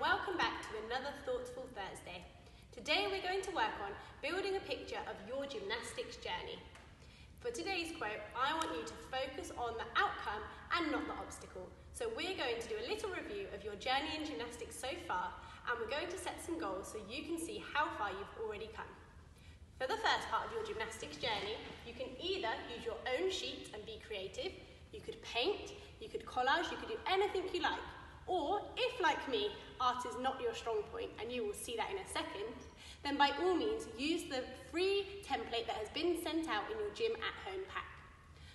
welcome back to another Thoughtful Thursday. Today we're going to work on building a picture of your gymnastics journey. For today's quote, I want you to focus on the outcome and not the obstacle. So we're going to do a little review of your journey in gymnastics so far and we're going to set some goals so you can see how far you've already come. For the first part of your gymnastics journey, you can either use your own sheet and be creative, you could paint, you could collage, you could do anything you like. Or if, like me, art is not your strong point, and you will see that in a second, then by all means use the free template that has been sent out in your gym at home pack.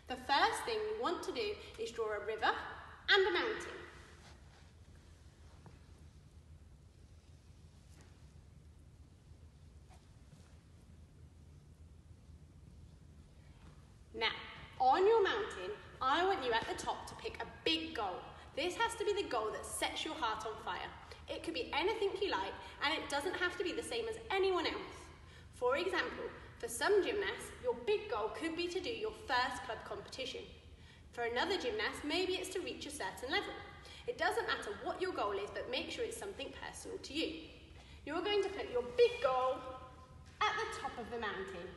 The first thing you want to do is draw a river and a mountain. Now, on your mountain, I want you at the top to pick a big goal. This has to be the goal that sets your heart on fire. It could be anything you like, and it doesn't have to be the same as anyone else. For example, for some gymnasts, your big goal could be to do your first club competition. For another gymnast, maybe it's to reach a certain level. It doesn't matter what your goal is, but make sure it's something personal to you. You're going to put your big goal at the top of the mountain.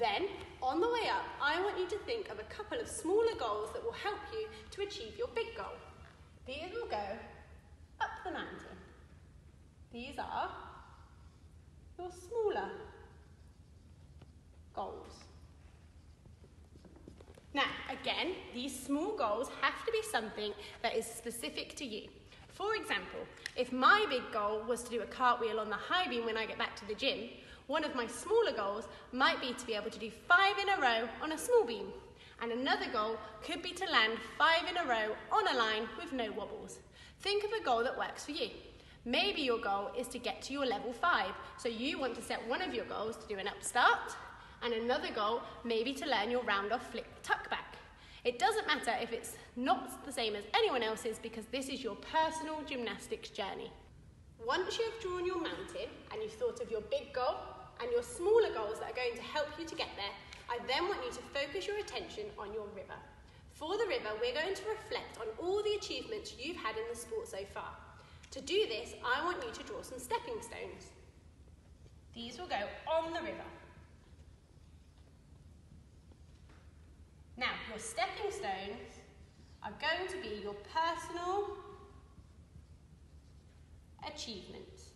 Then, on the way up, I want you to think of a couple of smaller goals that will help you to achieve your big goal. These will go up the mountain. These are your smaller goals. Now, again, these small goals have to be something that is specific to you. For example, if my big goal was to do a cartwheel on the high beam when I get back to the gym, one of my smaller goals might be to be able to do five in a row on a small beam. And another goal could be to land five in a row on a line with no wobbles. Think of a goal that works for you. Maybe your goal is to get to your level five. So you want to set one of your goals to do an upstart, and another goal maybe to learn your round off flip tuck back. It doesn't matter if it's not the same as anyone else's because this is your personal gymnastics journey. Once you have drawn your mountain and you've thought of your big goal and your smaller goals that are going to help you to get there, I then want you to focus your attention on your river. For the river, we're going to reflect on all the achievements you've had in the sport so far. To do this, I want you to draw some stepping stones. These will go on the river. Now, your stepping stones are going to be your personal achievements.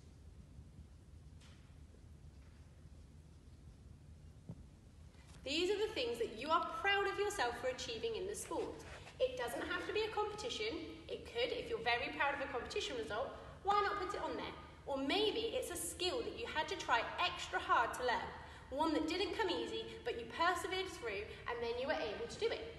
These are the things that you are proud of yourself for achieving in the sport. It doesn't have to be a competition. It could, if you're very proud of a competition result, why not put it on there? Or maybe it's a skill that you had to try extra hard to learn, one that didn't come easy, but you persevered through and then you were able to do it.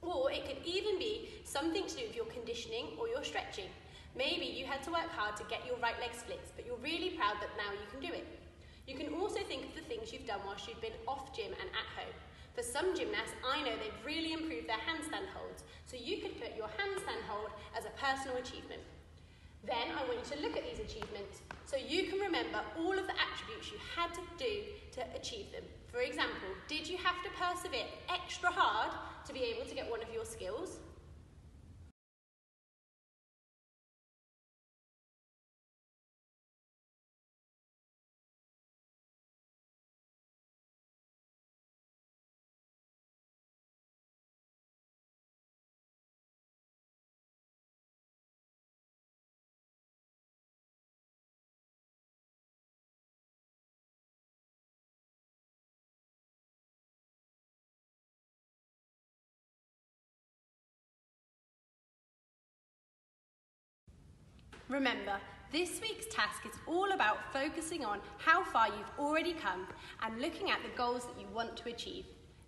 Or it could even be something to do with your conditioning or your stretching. Maybe you had to work hard to get your right leg splits, but you're really proud that now you can do it. You can also think of the things you've done whilst you've been off gym and at home. For some gymnasts, I know they've really improved their handstand holds, so you could put your handstand hold as a personal achievement. Then I want you to look at these achievements so you can remember all of the attributes you had to do to achieve them. For example, did you have to persevere extra hard to be able Remember, this week's task is all about focusing on how far you've already come and looking at the goals that you want to achieve.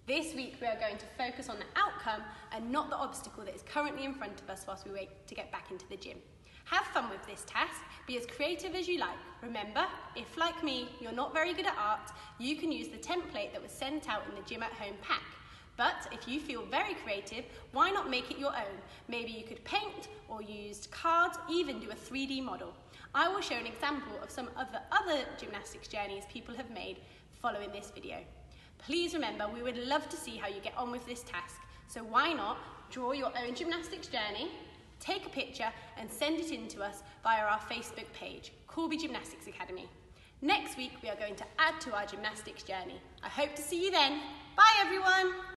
This week we are going to focus on the outcome and not the obstacle that is currently in front of us whilst we wait to get back into the gym. Have fun with this task, be as creative as you like. Remember, if like me, you're not very good at art, you can use the template that was sent out in the gym at home pack. But if you feel very creative, why not make it your own? Maybe you could paint or use cards, even do a 3D model. I will show an example of some of the other gymnastics journeys people have made following this video. Please remember, we would love to see how you get on with this task. So why not draw your own gymnastics journey, take a picture and send it in to us via our Facebook page, Corby Gymnastics Academy. Next week we are going to add to our gymnastics journey. I hope to see you then. Bye everyone!